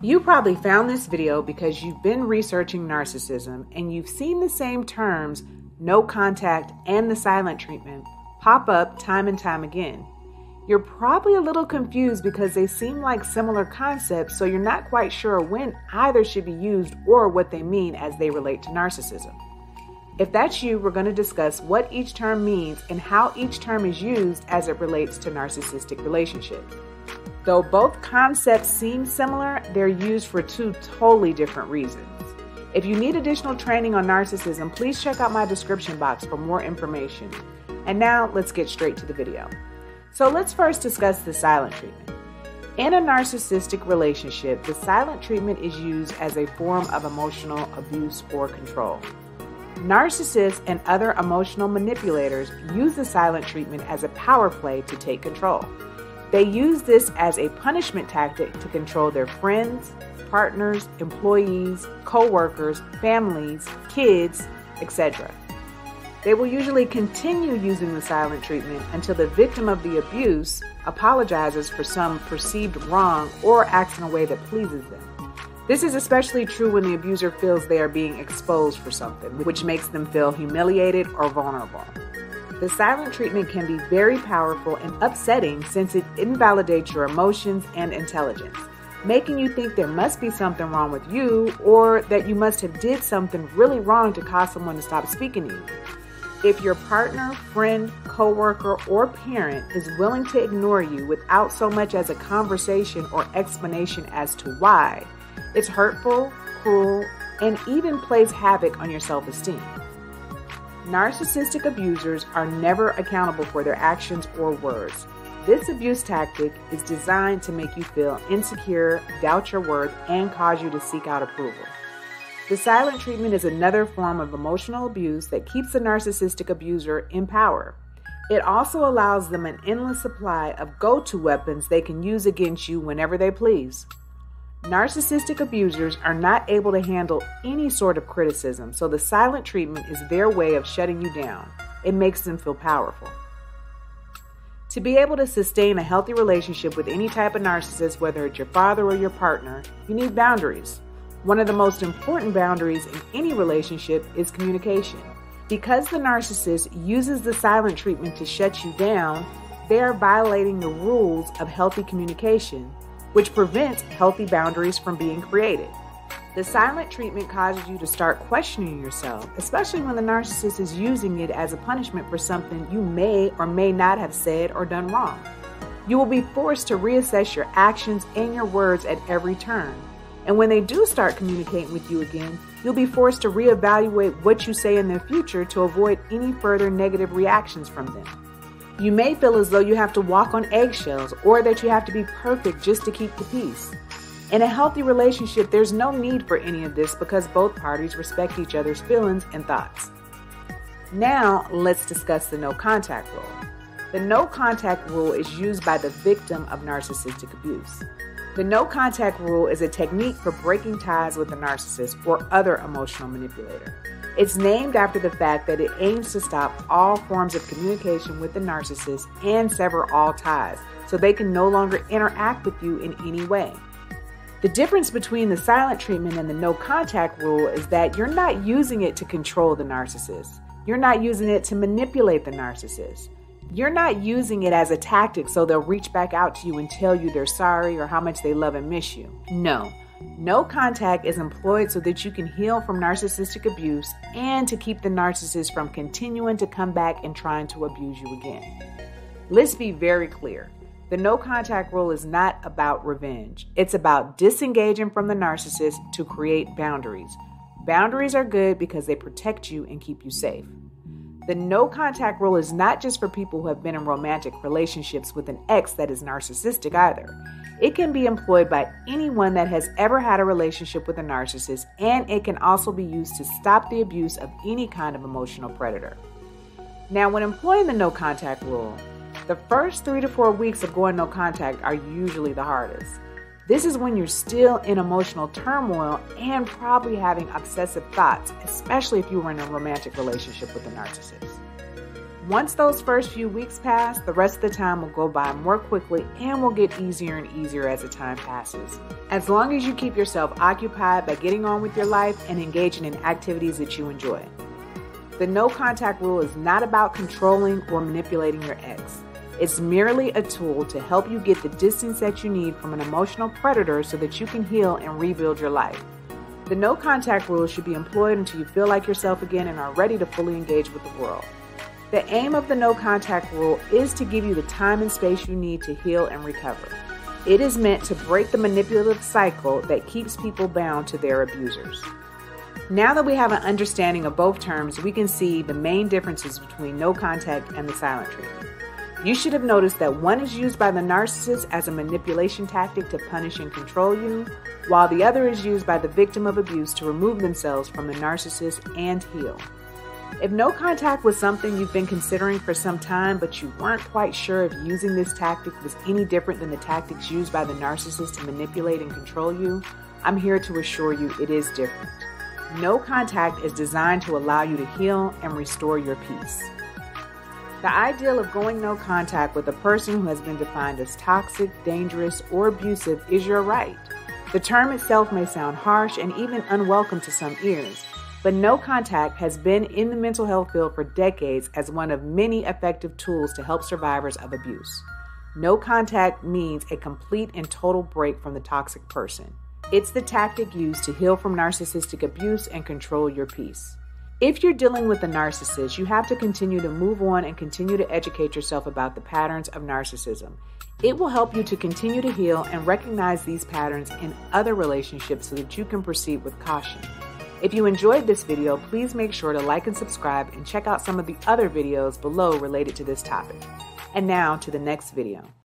You probably found this video because you've been researching narcissism and you've seen the same terms, no contact and the silent treatment, pop up time and time again. You're probably a little confused because they seem like similar concepts, so you're not quite sure when either should be used or what they mean as they relate to narcissism. If that's you, we're going to discuss what each term means and how each term is used as it relates to narcissistic relationships. Though both concepts seem similar, they're used for two totally different reasons. If you need additional training on narcissism, please check out my description box for more information. And now let's get straight to the video. So let's first discuss the silent treatment. In a narcissistic relationship, the silent treatment is used as a form of emotional abuse or control. Narcissists and other emotional manipulators use the silent treatment as a power play to take control. They use this as a punishment tactic to control their friends, partners, employees, co workers, families, kids, etc. They will usually continue using the silent treatment until the victim of the abuse apologizes for some perceived wrong or acts in a way that pleases them. This is especially true when the abuser feels they are being exposed for something, which makes them feel humiliated or vulnerable. The silent treatment can be very powerful and upsetting since it invalidates your emotions and intelligence, making you think there must be something wrong with you or that you must have did something really wrong to cause someone to stop speaking to you. If your partner, friend, coworker, or parent is willing to ignore you without so much as a conversation or explanation as to why, it's hurtful, cruel, and even plays havoc on your self-esteem. Narcissistic abusers are never accountable for their actions or words. This abuse tactic is designed to make you feel insecure, doubt your worth, and cause you to seek out approval. The silent treatment is another form of emotional abuse that keeps the narcissistic abuser in power. It also allows them an endless supply of go to weapons they can use against you whenever they please. Narcissistic abusers are not able to handle any sort of criticism, so the silent treatment is their way of shutting you down. It makes them feel powerful. To be able to sustain a healthy relationship with any type of narcissist, whether it's your father or your partner, you need boundaries. One of the most important boundaries in any relationship is communication. Because the narcissist uses the silent treatment to shut you down, they are violating the rules of healthy communication which prevents healthy boundaries from being created. The silent treatment causes you to start questioning yourself, especially when the narcissist is using it as a punishment for something you may or may not have said or done wrong. You will be forced to reassess your actions and your words at every turn. And when they do start communicating with you again, you'll be forced to reevaluate what you say in the future to avoid any further negative reactions from them. You may feel as though you have to walk on eggshells or that you have to be perfect just to keep the peace. In a healthy relationship, there's no need for any of this because both parties respect each other's feelings and thoughts. Now, let's discuss the no contact rule. The no contact rule is used by the victim of narcissistic abuse. The no contact rule is a technique for breaking ties with a narcissist or other emotional manipulator. It's named after the fact that it aims to stop all forms of communication with the narcissist and sever all ties so they can no longer interact with you in any way. The difference between the silent treatment and the no contact rule is that you're not using it to control the narcissist. You're not using it to manipulate the narcissist. You're not using it as a tactic so they'll reach back out to you and tell you they're sorry or how much they love and miss you. No, no contact is employed so that you can heal from narcissistic abuse and to keep the narcissist from continuing to come back and trying to abuse you again. Let's be very clear. The no contact rule is not about revenge. It's about disengaging from the narcissist to create boundaries. Boundaries are good because they protect you and keep you safe. The no contact rule is not just for people who have been in romantic relationships with an ex that is narcissistic either. It can be employed by anyone that has ever had a relationship with a narcissist, and it can also be used to stop the abuse of any kind of emotional predator. Now, when employing the no contact rule, the first three to four weeks of going no contact are usually the hardest. This is when you're still in emotional turmoil and probably having obsessive thoughts, especially if you were in a romantic relationship with a narcissist. Once those first few weeks pass, the rest of the time will go by more quickly and will get easier and easier as the time passes. As long as you keep yourself occupied by getting on with your life and engaging in activities that you enjoy. The no contact rule is not about controlling or manipulating your ex. It's merely a tool to help you get the distance that you need from an emotional predator so that you can heal and rebuild your life. The no contact rule should be employed until you feel like yourself again and are ready to fully engage with the world. The aim of the no contact rule is to give you the time and space you need to heal and recover. It is meant to break the manipulative cycle that keeps people bound to their abusers. Now that we have an understanding of both terms, we can see the main differences between no contact and the silent treatment. You should have noticed that one is used by the narcissist as a manipulation tactic to punish and control you, while the other is used by the victim of abuse to remove themselves from the narcissist and heal. If no contact was something you've been considering for some time, but you weren't quite sure if using this tactic was any different than the tactics used by the narcissist to manipulate and control you, I'm here to assure you it is different. No contact is designed to allow you to heal and restore your peace. The ideal of going no contact with a person who has been defined as toxic, dangerous, or abusive is your right. The term itself may sound harsh and even unwelcome to some ears, but no contact has been in the mental health field for decades as one of many effective tools to help survivors of abuse. No contact means a complete and total break from the toxic person. It's the tactic used to heal from narcissistic abuse and control your peace. If you're dealing with a narcissist, you have to continue to move on and continue to educate yourself about the patterns of narcissism. It will help you to continue to heal and recognize these patterns in other relationships so that you can proceed with caution. If you enjoyed this video, please make sure to like and subscribe and check out some of the other videos below related to this topic. And now to the next video.